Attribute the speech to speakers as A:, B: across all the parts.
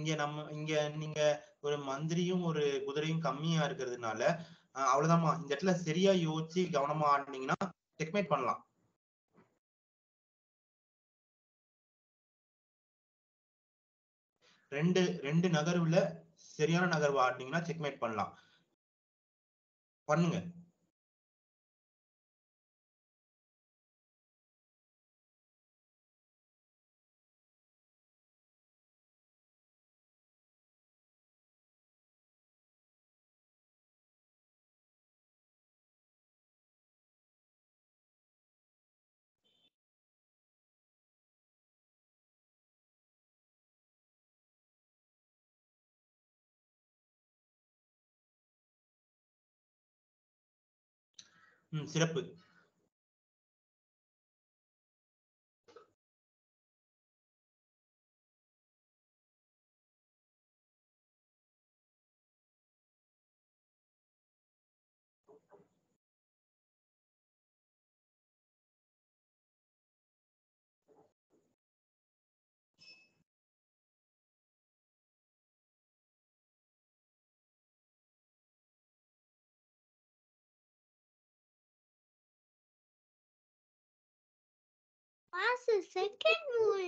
A: இங்க நம்ம இங்க நீங்க ஒரு மந்திரியும் ஒரு குதிரையும் கம்மியா இருக்கிறதுனால அஹ், அவ்வளவுதாம்மா. இந்த இடத்துல சரியா யோசிச்சு கவனமா ஆடினீங்கன்னா செக்மேட் பண்ணலாம். ரெண்டு ரெண்டு நகர்வுல சரியான நகர்வு ஆடினீங்கன்னா செக்மேட் பண்ணலாம். பண்ணுங்க. ம் சிறப்பு
B: பாஸ் செகண்ட் மூவ்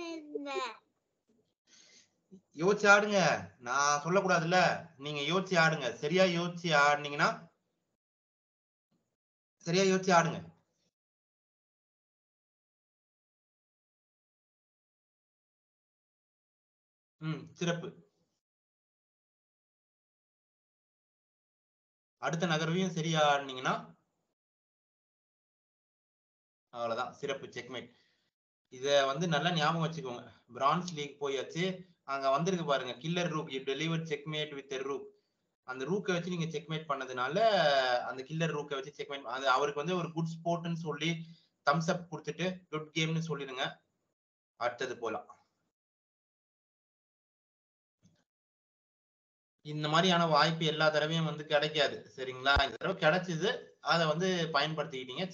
A: யோசிச்சு ஆடுங்க. நான் சொல்லக்கூடாதுல்ல. நீங்க யோசிச்சு ஆடுங்க. சரியா யோசிச்சு ஆடுனீங்கன்னா சரியா யோசிச்சு ஆடுங்க. ம் சிறப்பு. அடுத்த நகர்வையும் சரியா ஆடுனீங்கன்னா அவ்வளவுதான். சிறப்பு செக்மேட் இத வந்து நல்லா ஞாபகம் வச்சுக்கோங்க. பிரான்ஸ் லீக் போயாச்சு. அங்க வந்திருக்கு பாருங்க. Killer rook you deliver checkmate with rook அந்த ரூக்கை வச்சு நீங்க செக்மேட் பண்ணதுனால அந்த கில்லர் ரூக்கை வச்சு செக்மேட் அது அவருக்கு வந்து ஒரு குட் ஸ்போர்ட்னு சொல்லி தம்ஸ் அப் கொடுத்துட்டு குட் கேம்னு சொல்லிடுங்க. அடுத்தது போலாம். இந்த மாதிரியான வாய்ப்பு எல்லா தடவையும் வந்து கிடைக்காது. சரிங்களா? இந்த தடவை கிடைச்சது. அதை வந்து பயன்படுத்திக்கிட்டீங்க.